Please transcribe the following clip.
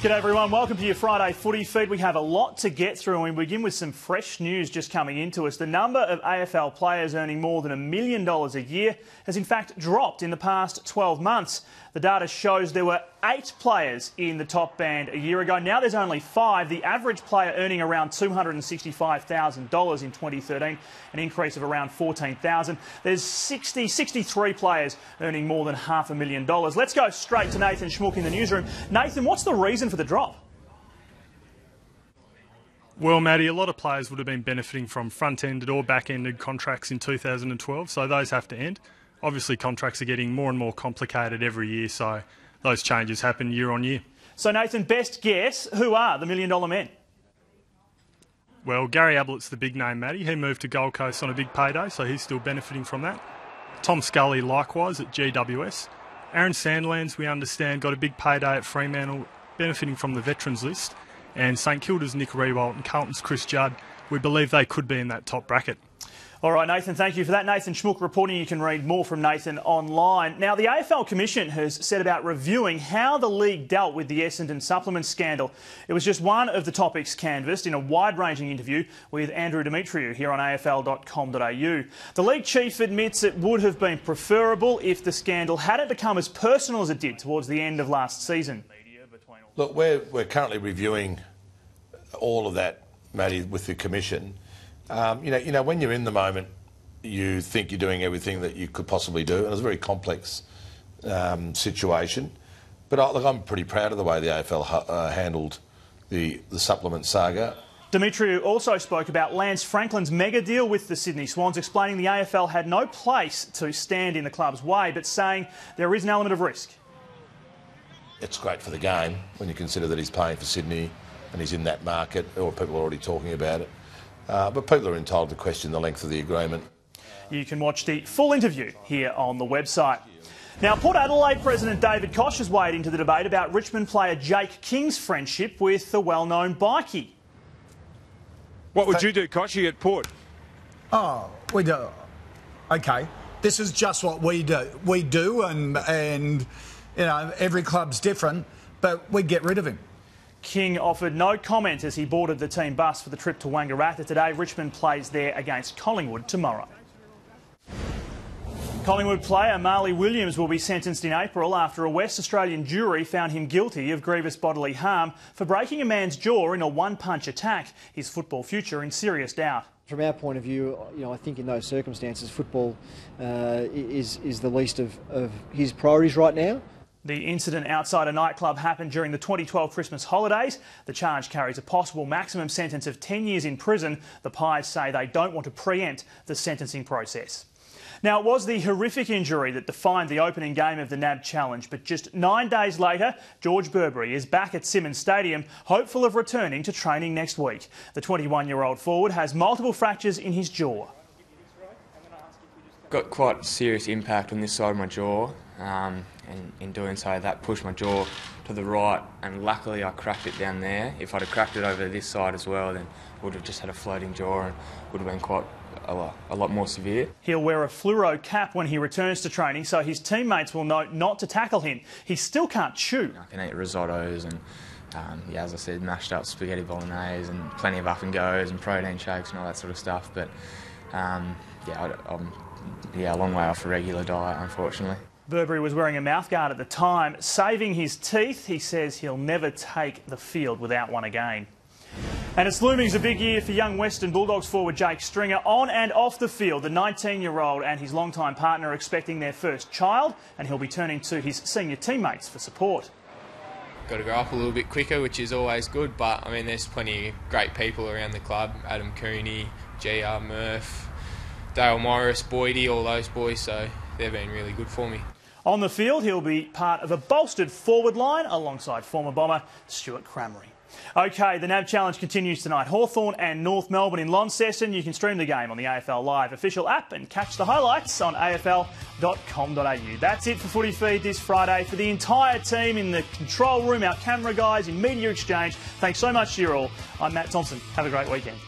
G'day everyone, welcome to your Friday footy feed. We have a lot to get through and we begin with some fresh news just coming into us. The number of AFL players earning more than a million dollars a year has in fact dropped in the past 12 months. The data shows there were eight players in the top band a year ago. Now there's only five. The average player earning around $265,000 in 2013, an increase of around 14,000. There's 60, 63 players earning more than half a million dollars. Let's go straight to Nathan Schmook in the newsroom. Nathan, what's the reason for the drop? Well, Matty, a lot of players would have been benefiting from front-ended or back-ended contracts in 2012, so those have to end obviously contracts are getting more and more complicated every year, so those changes happen year on year. So, Nathan, best guess, who are the million dollar men? Well, Gary Ablett's the big name, Matty. He moved to Gold Coast on a big payday, so he's still benefiting from that. Tom Scully, likewise, at GWS. Aaron Sandilands, we understand, got a big payday at Fremantle, benefiting from the veterans list. And St Kilda's Nick Riewoldt and Carlton's Chris Judd, we believe they could be in that top bracket. All right, Nathan, thank you for that. Nathan Schmook reporting. You can read more from Nathan online. Now, the AFL Commission has set about reviewing how the league dealt with the Essendon supplement scandal. It was just one of the topics canvassed in a wide ranging interview with Andrew Demetriou here on afl.com.au. The league chief admits it would have been preferable if the scandal hadn't become as personal as it did towards the end of last season. Look, we're, we're currently reviewing all of that, Matty, with the Commission. Um, you know, you know, when you're in the moment, you think you're doing everything that you could possibly do, and it's a very complex um, situation. But I, look, I'm pretty proud of the way the AFL uh, handled the, the supplement saga. Demetriou also spoke about Lance Franklin's mega deal with the Sydney Swans, explaining the AFL had no place to stand in the club's way, but saying there is an element of risk. It's great for the game when you consider that he's paying for Sydney and he's in that market, or people are already talking about it. Uh, but people are entitled to question the length of the agreement. You can watch the full interview here on the website. Now, Port Adelaide President David Koch has weighed into the debate about Richmond player Jake King's friendship with the well-known bikie. What would you do, Kochie, at Port? Oh, we do. Okay, this is just what we do. We do, and and you know every club's different, but we'd get rid of him. King offered no comment as he boarded the team bus for the trip to Wangaratta today. Richmond plays there against Collingwood tomorrow. Collingwood player Marley Williams will be sentenced in April after a West Australian jury found him guilty of grievous bodily harm for breaking a man's jaw in a one-punch attack. His football future in serious doubt. From our point of view, you know, I think in those circumstances, football uh, is is the least of, of his priorities right now. The incident outside a nightclub happened during the 2012 Christmas holidays. The charge carries a possible maximum sentence of 10 years in prison. The Pies say they don't want to preempt the sentencing process. Now, it was the horrific injury that defined the opening game of the NAB Challenge, but just nine days later, George Burbury is back at Simonds Stadium, hopeful of returning to training next week. The 21 year old forward has multiple fractures in his jaw. Got quite serious impact on this side of my jaw. Um, and in doing so, that pushed my jaw to the right, and luckily I cracked it down there. If I'd have cracked it over this side as well, then I would have just had a floating jaw and would have been quite a lot, a lot more severe. He'll wear a fluoro cap when he returns to training, so his teammates will know not to tackle him. He still can't chew. I can eat risottos and, um, yeah, as I said, mashed up spaghetti bolognese and plenty of up and goes and protein shakes and all that sort of stuff. But um, yeah, I, I'm yeah a long way off a regular diet, unfortunately. Burbury was wearing a mouthguard at the time, saving his teeth. He says he'll never take the field without one again. And it's looming as a big year for young Western Bulldogs forward Jake Stringer on and off the field. The 19-year-old and his longtime partner are expecting their first child, and he'll be turning to his senior teammates for support. Got to grow up a little bit quicker, which is always good. But I mean, there's plenty of great people around the club: Adam Cooney, Gr Murph, Dale Morris, Boydie, all those boys. So they've been really good for me. On the field, he'll be part of a bolstered forward line alongside former bomber Stewart Crameri. Okay, the NAB Challenge continues tonight. Hawthorn and North Melbourne in Launceston. You can stream the game on the AFL Live official app and catch the highlights on afl.com.au. That's it for Footy Feed this Friday. For the entire team in the control room, our camera guys in Media Exchange, thanks so much to you all. I'm Matt Thompson. Have a great weekend.